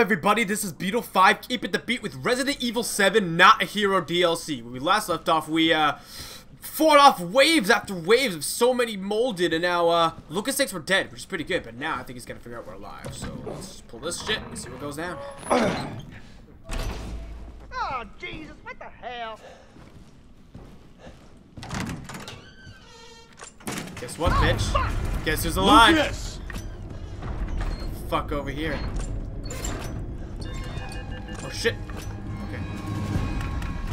everybody? This is Beatle 5, keeping the beat with Resident Evil 7, Not a Hero DLC. When we last left off, we, uh, fought off waves after waves of so many molded, and now, uh, Lucas thinks we're dead, which is pretty good, but now I think he's gonna figure out we're alive. So, let's pull this shit and see what goes down. Oh, Jesus, what the hell? Guess what, oh, bitch? Guess who's alive? Lucas! Fuck over here. Oh, shit. Okay.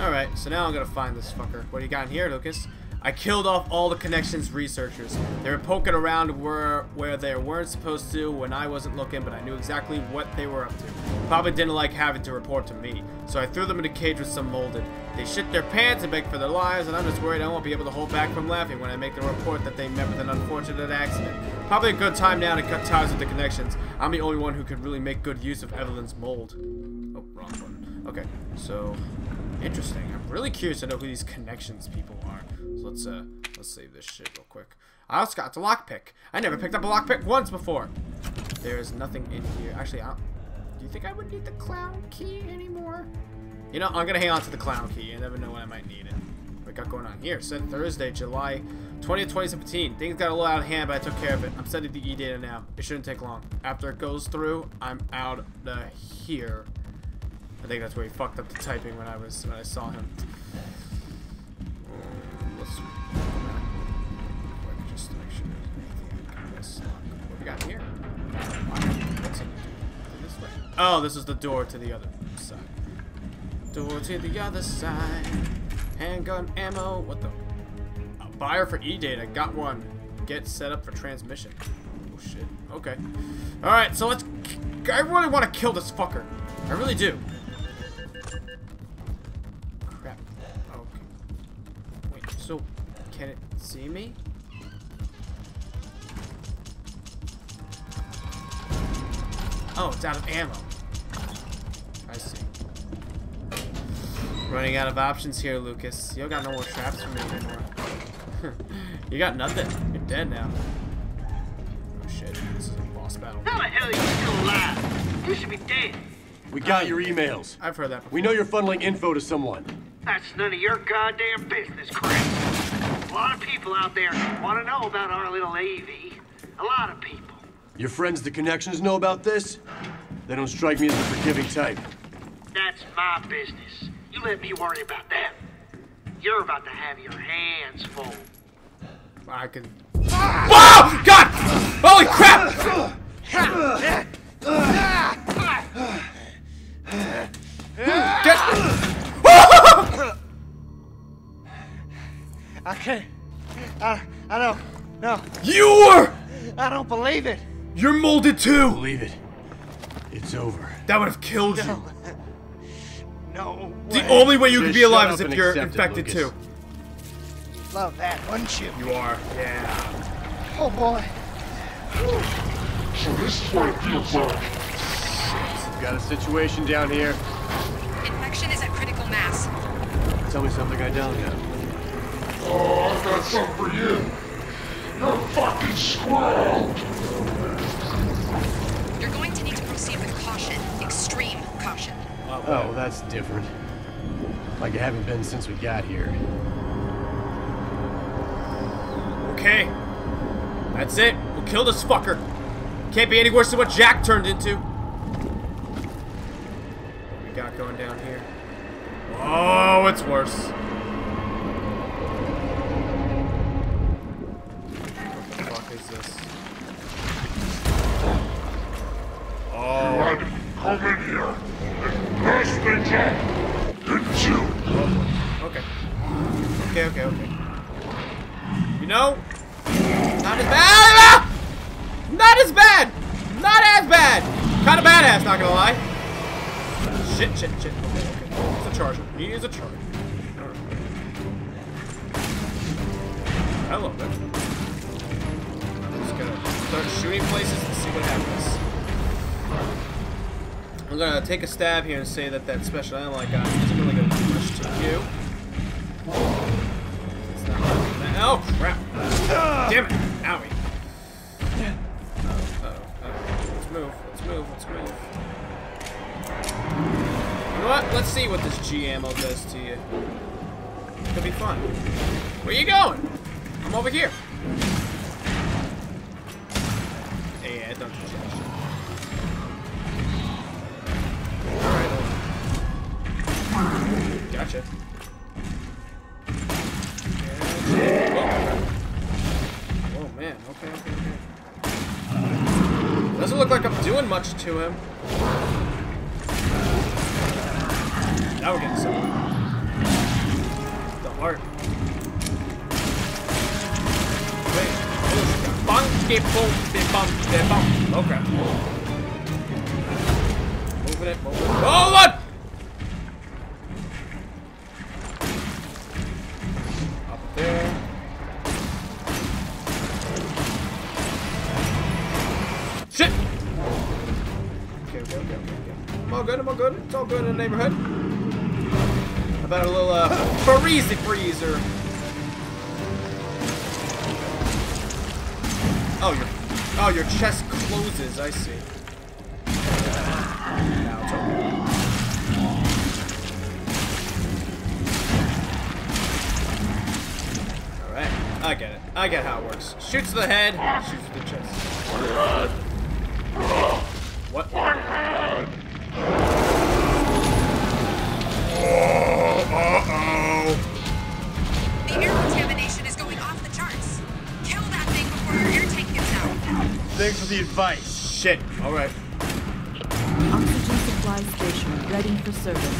Alright, so now I'm gonna find this fucker. What do you got in here, Lucas? I killed off all the Connections researchers. They were poking around where, where they weren't supposed to when I wasn't looking, but I knew exactly what they were up to. Probably didn't like having to report to me, so I threw them in a cage with some molded. They shit their pants and begged for their lives, and I'm just worried I won't be able to hold back from laughing when I make the report that they met with an unfortunate accident. Probably a good time now to cut ties with the Connections. I'm the only one who could really make good use of Eveline's mold. Oh, wrong one. Okay, so interesting. I'm really curious to know who these connections people are. So let's uh let's save this shit real quick. I also got the lockpick. I never picked up a lockpick once before. There's nothing in here. Actually, I do you think I would need the clown key anymore? You know, I'm gonna hang on to the clown key. You never know when I might need it. What we got going on here? Said Thursday, July 20th, 2017. Things got a little out of hand, but I took care of it. I'm sending the e-data now. It shouldn't take long. After it goes through, I'm out of here. I think that's where he fucked up the typing when I was when I saw him. Oh, this is the door to the other side. Door to the other side. Handgun ammo. What the? A buyer for E-data. Got one. Get set up for transmission. Oh shit. Okay. All right. So let's. I really want to kill this fucker. I really do. Can it see me? Oh, it's out of ammo. I see. Running out of options here, Lucas. You don't got no more traps for me anymore. you got nothing. You're dead now. Oh shit, this is a boss battle. How the hell are you still alive? You should be dead. We got your emails. I've heard that before. We know you're funneling info to someone. That's none of your goddamn business, Chris. A lot of people out there want to know about our little AV. A lot of people. Your friends, the connections, know about this? They don't strike me as a forgiving type. That's my business. You let me worry about that. You're about to have your hands full. I can. Oh God! Holy crap! Ah! I can't. I, I don't. No, You were. I don't believe it. You're molded too. Believe it. It's over. That would have killed you. No The only way you could be alive is if you're accept it, infected Lucas. too. Love that, wouldn't you? You are. Yeah. Oh boy. So this is what it feels like. We've got a situation down here. Infection is at critical mass. Tell me something I don't know. Oh, I've got something for you. You're fucking squirrel. You're going to need to proceed with caution. Extreme caution. Oh, that's different. Like it haven't been since we got here. Okay. That's it. We'll kill this fucker. Can't be any worse than what Jack turned into. What we got going down here? Oh, it's worse. Kind of badass, not gonna lie. Shit, shit, shit. Okay, okay. It's a charger. He is a charger. I love that. I'm just gonna start shooting places and see what happens. I'm gonna take a stab here and say that that special I got isn't really gonna do much to you. See what this G ammo does to you. Could be fun. Where you going? I'm over here. Hey, yeah, don't touch that. Alright. Gotcha. Gotcha. Oh man, okay, okay, okay. Doesn't look like I'm doing much to him. Now we're getting somewhere. The heart. Wait. Bunky de bum. Oh crap. Moving it, moving it. Oh, what? Up there. Shit! Okay, okay, okay, okay. I'm all good, I'm all good. It's all good in the neighborhood. About a little, uh, Parisi freezer? Oh, your, oh, your chest closes, I see. Now it's open. Alright, I get it. I get how it works. Shoots the head, shoots the chest. What? Thanks for the advice. Shit. Alright. Oxygen supply station ready for service.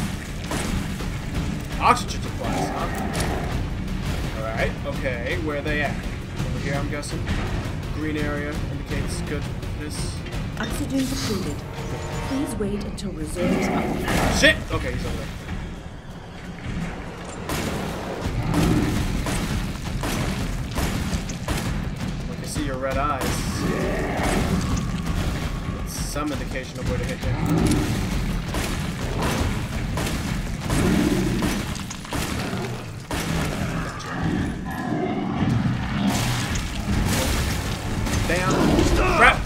Oxygen supplies, huh? Alright, okay. Where are they at? Over here, I'm guessing. Green area indicates goodness. Oxygen depleted. Please wait until reserves are refilled. Shit! Okay, he's over there. Some indication of where to hit you. Damn. Crap!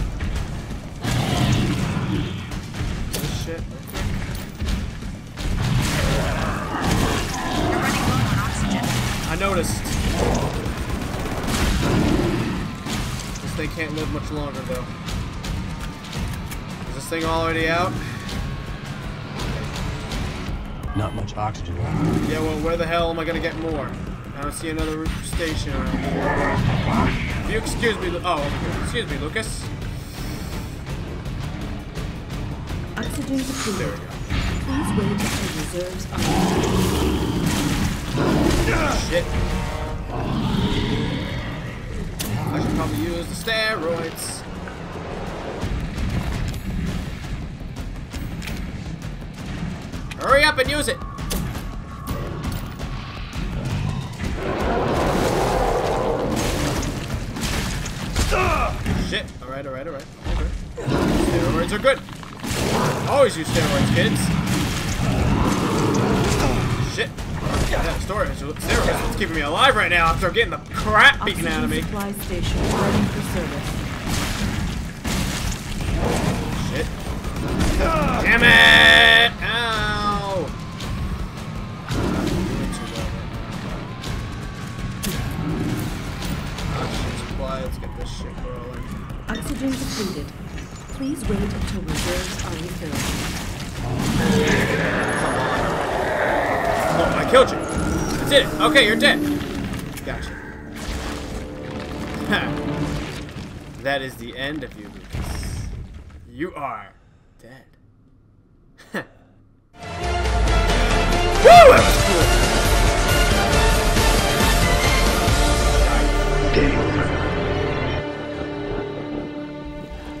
I noticed. This thing can't live much longer, though. Is this thing already out? Not much oxygen left. Yeah, well, where the hell am I gonna get more? I don't see another station around here. If you excuse me, oh, excuse me, Lucas. Oxygen There depleted. we go. Please wait until reserves are refilled. Shit. I should probably use the steroids. Hurry up and use it. Shit. Alright, alright, alright. Okay. Steroids are good. Always use steroids, kids. Shit. Yeah, steroids, steroids what's keeping me alive right now after getting the crap beaten out of me. Supply station ready for service. Shit. Damn it! Okay, you're dead. Gotcha. that is the end of you, Lucas. You are dead. Woo! Was cool.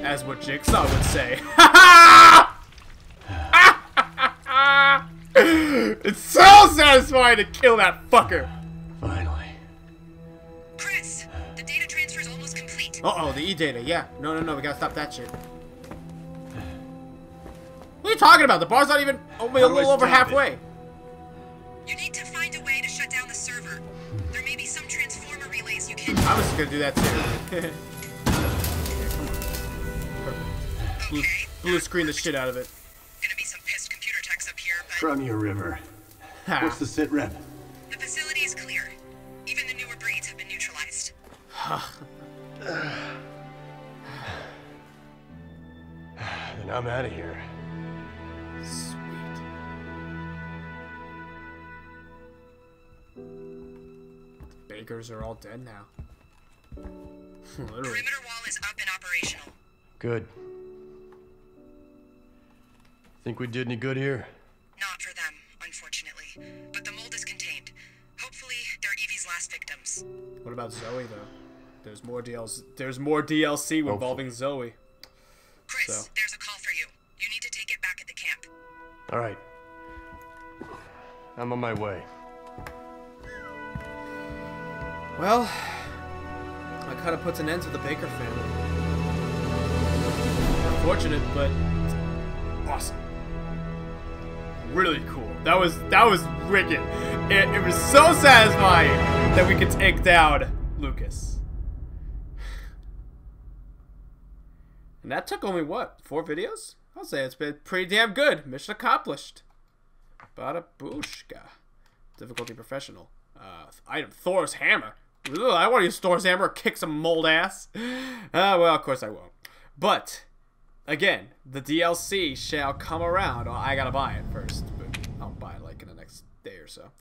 As what Jigsaw would say. it's so satisfying to kill that fucker. Finally. Chris, the data transfer is almost complete. Uh oh, the E data. Yeah. No, no, no. We gotta stop that shit. What are you talking about? The bar's not even only a How do little over stop it? halfway. You need to find a way to shut down the server. There may be some transformer relays you can. I was just gonna do that too. blue, Okay. blue screen the shit out of it. Gonna be some pissed computer techs up here, but From your river. Ha. What's the sit rep? the facility is clear. Even the newer breeds have been neutralized. Then I'm out of here. Sweet. The bakers are all dead now. Literally. Perimeter wall is up and operational. Good. Think we did any good here? Last victims. What about Zoe though? There's more DLC. There's more DLC involving Zoe. Chris, So. there's a call for you. You need to take it back at the camp. All right. I'm on my way. Well, that kind of puts an end to the Baker family. Unfortunate, but awesome. Really cool. That was that was wicked. It, it was so satisfying that we could take down Lucas. And that took only what four videos? I'll say it's been pretty damn good. Mission accomplished. Bada booshka. Difficulty professional. Uh, item Thor's hammer. Ugh, I want to use Thor's hammer kick some mold ass. Uh, well, of course I won't. But again, the DLC shall come around. Well, I gotta buy it first, but I'll buy it like in the next day or so.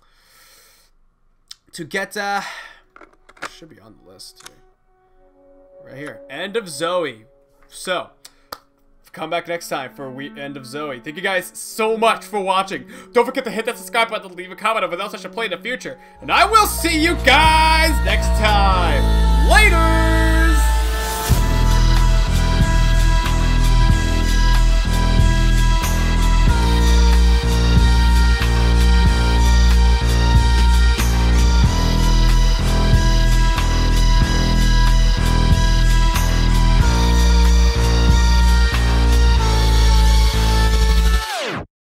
To get uh, should be on the list here. Right here, End of Zoe. So, come back next time for we End of Zoe. Thank you guys so much for watching. Don't forget to hit that subscribe button, leave a comment of what else I should play in the future, and I will see you guys next time.